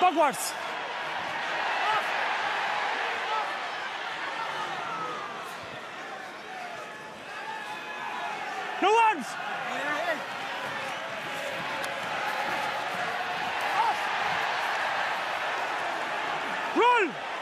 backwards. No ones. Roll.